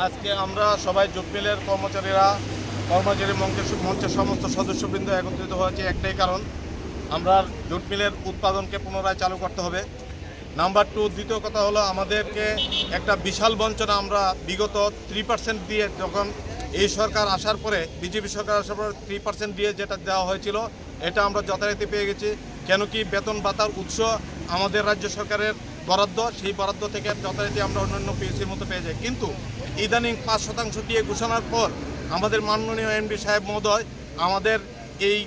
আজকে আমরা সবাই জুট মিলের কর্মচারীরা, কর্মচারী মঞ্চের মঞ্চের সমস্ত সদস্যবৃন্দ একত্রিত হয়েছে একটাই কারণ, আমরা জুট মিলের উৎপাদনকে পুনরায় চালু করতে হবে। নাম্বার টু, দ্বিতীয় কথা হলো আমাদেরকে একটা বিশাল বঞ্চনা আমরা বিগত থ্রি পার্সেন্ট দিয়ে যখন এই সরকার আসার পরে, বিজেপি সরকার আসার পরে থ্রি পার্সেন্ট দিয়ে যেটা দেওয়া হয়েছিল, এটা আমরা যথারীতি পেয়ে গেছি। কেন কি বেতন ভাতার উৎস আমাদের রাজ্য সরকারের বরাদ্দ, সেই বরাদ্দ থেকে যথারীতি আমরা অন্যান্য পিএসির মতো পেয়ে যাই। কিন্তু ইদানিং পাঁচ শতাংশ দিয়ে ঘোষণার পর আমাদের মাননীয় এমডি সাহেব মহোদয় আমাদের এই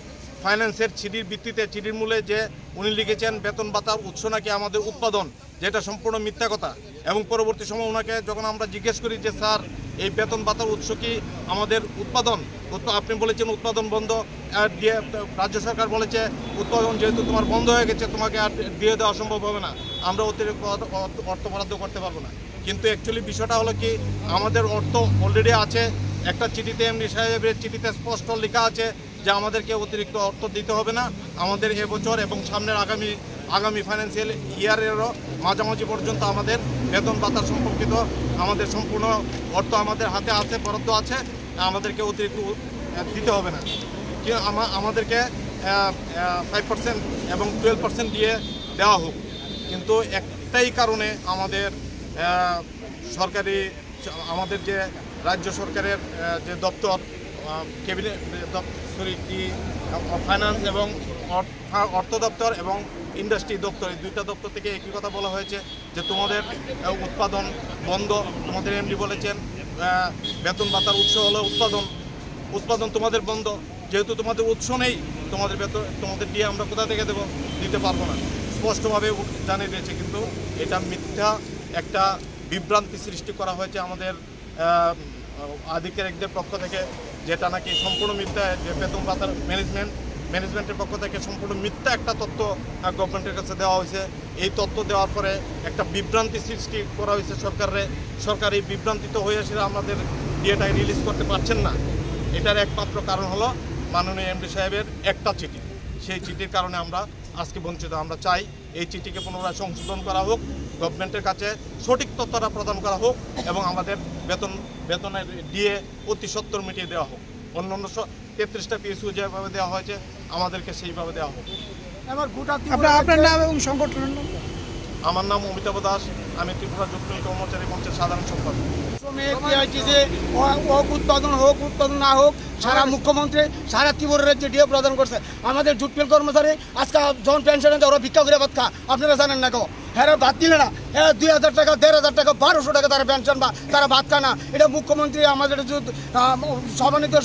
ফাইন্যান্সের চিঠির ভিত্তিতে চিঠির মূলে যে উনি লিখেছেন, বেতন ভাতার উৎস নাকি আমাদের উৎপাদন যেটা সম্পূর্ণ মিথ্যা কথা। এবং পরবর্তী সময় ওনাকে যখন আমরা জিজ্ঞেস করি যে, স্যার, এই বেতন ভাতার উৎস কি আমাদের উৎপাদন? উৎপা- আপনি বলেছেন উৎপাদন বন্ধ। আর দিয়ে রাজ্য সরকার বলেছে, উৎপাদন যেহেতু তোমার বন্ধ হয়ে গেছে, তোমাকে আর দিয়ে দেওয়া সম্ভব হবে না। আমরা অতিরিক্ত অর্থ বরাদ্দ করতে পারব না। কিন্তু অ্যাকচুয়ালি বিষয়টা হলো কি, আমাদের অর্থ অলরেডি আছে। একটা চিঠিতে এমনি সাহেবের চিঠিতে স্পষ্ট লেখা আছে যে, আমাদেরকে অতিরিক্ত অর্থ দিতে হবে না। আমাদের এবছর এবং সামনের আগামী আগামী ফাইন্যান্সিয়াল ইয়ারেরও মাঝামাঝি পর্যন্ত আমাদের বেতন ভাতা সম্পর্কিত আমাদের সম্পূর্ণ অর্থ আমাদের হাতে আছে, বরাদ্দ আছে, আমাদেরকে অতিরিক্ত দিতে হবে না। আমাদেরকে ফাইভ পার্সেন্ট এবং টুয়েলভ পার্সেন্ট দিয়ে দেওয়া হোক। কিন্তু একটাই কারণে আমাদের সরকারি, আমাদের যে রাজ্য সরকারের যে দপ্তর ক্যাবিনেট সরি কি ফাইন্যান্স এবং অর্থ- দপ্তর এবং ইন্ডাস্ট্রি দপ্তর, এই দুইটা দপ্তর থেকে একই কথা বলা হয়েছে যে তোমাদের উৎপাদন বন্ধ। তোমাদের এমডি বলেছেন বেতন ভাতার উৎস হলো উৎপাদন। উৎপাদন তোমাদের বন্ধ। যেহেতু তোমাদের উৎস নেই, তোমাদের বেতন, তোমাদের দিয়ে আমরা কোথা থেকে দেবো? দিতে পারব না। স্পষ্টভাবে জানিয়ে দিয়েছে কিন্তু এটা মিথ্যা একটা বিভ্রান্তি সৃষ্টি করা হয়েছে আমাদের আধিকারিকদের পক্ষ থেকে যেটা নাকি সম্পূর্ণ মিথ্যা, যে বেতন ভাতার ম্যানেজমেন্ট ম্যানেজমেন্টের পক্ষ থেকে সম্পূর্ণ মিথ্যা একটা তথ্য গভর্নমেন্টের কাছে দেওয়া হয়েছে। এই তথ্য দেওয়ার পরে একটা বিভ্রান্তি সৃষ্টি করা হয়েছে সরকারের সরকার এই বিভ্রান্তিত হয়ে এসে আমাদের ডিএটাই রিলিজ করতে পারছেন না। এটার একমাত্র কারণ হলো মাননীয় এমডি সাহেবের একটা চিঠি। সেই চিঠির কারণে আমরা আজকে বঞ্চিত। আমরা চাই এই চিঠিকে পুনরায় সংশোধন করা হোক। গভর্নমেন্টের কাছে সঠিক তথ্যটা প্রদান করা হোক এবং আমাদের বেতন বেতনের দিয়ে অতি সত্তর মিটিয়ে দেওয়া হোক। অন্য অন্য তেত্রিশটা পিএসইউ যেভাবে দেওয়া হয়েছে আমাদেরকে সেইভাবে দেওয়া হোক। আমার নাম এবং সংগঠনের নাম? আমার নাম অমিতাভ দাস। আমি ত্রিপুরা যুক্ত কর্মচারী মঞ্চের সাধারণ সম্পাদক। শ্রমিক কি হয়েছে যে হোক উৎপাদন হোক উৎপাদন না হোক সারা মুখ্যমন্ত্রী সারা ত্রিপুরা রাজ্যে ডিএ প্রদান করছে। আমাদের জুটমিল কর্মচারী আজকে পেনশন ওরা ভিক্ষা করে ভাত খা আপনারা জানেন না কেউ হ্যাঁ ভাত দিলে না। হ্যাঁ দুই হাজার টাকা দেড় হাজার টাকা বারোশো টাকা তারা পেনশন বা তারা ভাত এটা মুখ্যমন্ত্রী আমাদের যদি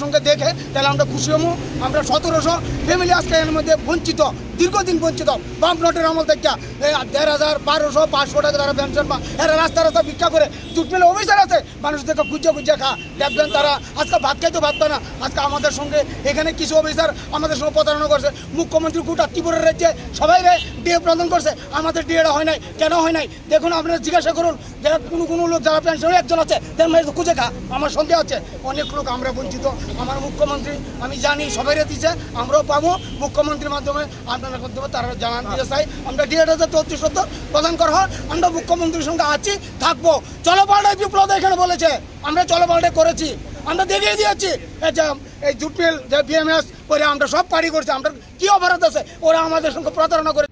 সঙ্গে দেখে তাহলে আমরা খুশি হব আমরা সতেরোশো ফ্যামিলি আজকে এর মধ্যে বঞ্চিত দীর্ঘদিন বঞ্চিত। বাম নোটের আমল এই দেড় হাজার বারোশো পাঁচশো টাকা তারা পেনশন বা এরা রাস্তা রাস্তা ভিক্ষা করে জুটমিলে অফিসার আছে। মানুষ থেকে খুঁজে খুঁজে খা, দেখবেন তারা। আজকে ভাত খাইতে পায় না। আজকে আমাদের সঙ্গে এখানে কিছু অফিসার আমাদের সঙ্গে প্রতারণা করছে। মুখ্যমন্ত্রী গোটা ত্রিপুরার রাজ্যে সবাই রে ডিএ প্রদান করছে। আমাদের ডিএটা হয় নাই। কেন হয় নাই? দেখুন, আপনারা জিজ্ঞাসা করুন যারা কোনো কোনো লোক যারা পেনশন একজন আছে, তার মেয়ে খুঁজে খা। আমার সন্দেহ আছে। অনেক লোক আমরা বঞ্চিত। আমার মুখ্যমন্ত্রী, আমি জানি সবাই দিচ্ছে আমরাও পাবো। মুখ্যমন্ত্রীর মাধ্যমে আপনার মাধ্যমে তারা জানান দিতে চাই আমরা ডিএটা যাতে অতি সত্তর প্রদান করা হয়, আমরা মুখ্যমন্ত্রীর সঙ্গে আছি, থাকব। চলপাল্টায় বিপ্লব এখানে বলেছে, আমরা চলো পাল্টাই করেছি, আমরা দেখিয়ে দিয়েছি। এই যে বিএমএস করে আমরা সব পারি করছি, আমরা কি অপরাধ আছে? ওরা আমাদের সঙ্গে প্রতারণা করে